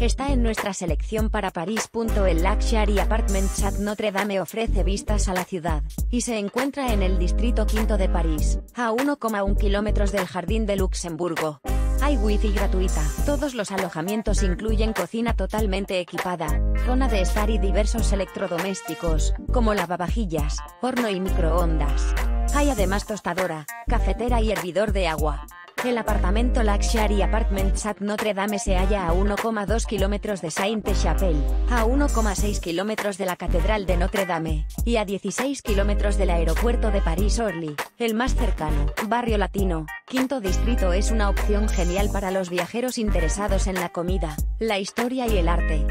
Está en nuestra selección para París. El Luxury Apartments at Notre Dame ofrece vistas a la ciudad, y se encuentra en el distrito quinto de París, a 1,1 kilómetros del Jardín de Luxemburgo. Hay wifi gratuita, todos los alojamientos incluyen cocina totalmente equipada, zona de estar y diversos electrodomésticos, como lavavajillas, horno y microondas. Hay además tostadora, cafetera y hervidor de agua. El apartamento Luxury Apartments at Notre Dame se halla a 1,2 kilómetros de Sainte-Chapelle, a 1,6 kilómetros de la Catedral de Notre Dame, y a 16 kilómetros del aeropuerto de París-Orly, el más cercano. Barrio Latino, Quinto Distrito es una opción genial para los viajeros interesados en la comida, la historia y el arte.